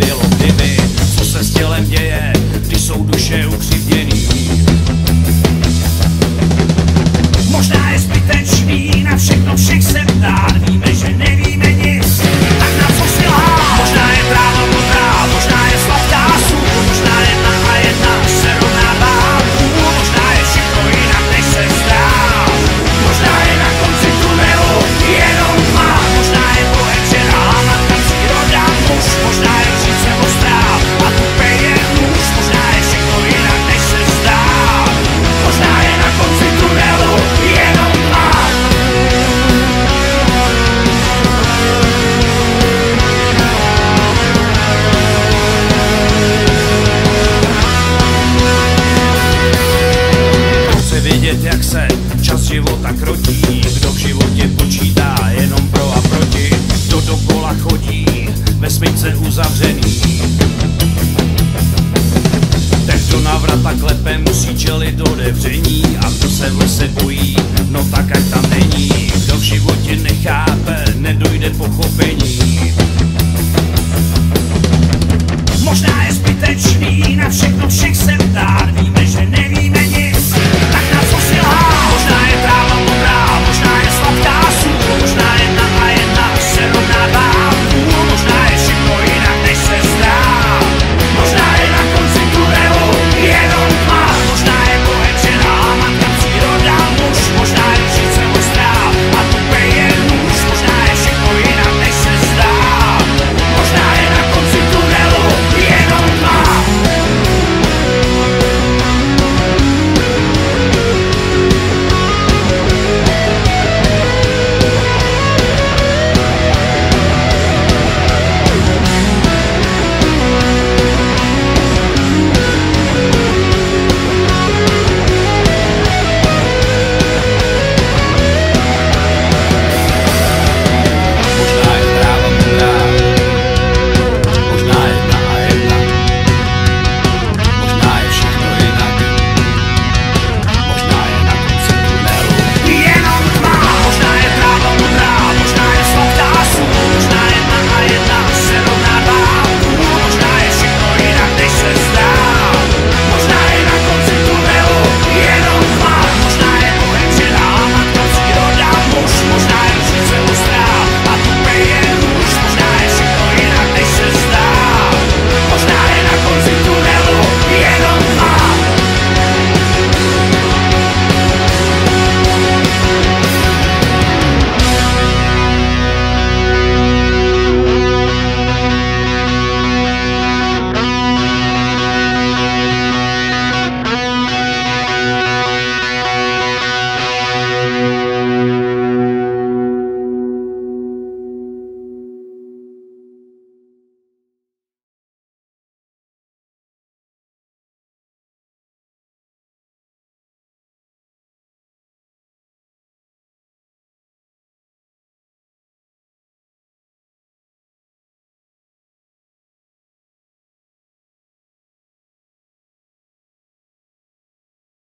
pelo Daj ci się pak klepe musí čelit odevření a kdo se v lese bojí, no tak ať tam není, kdo v životě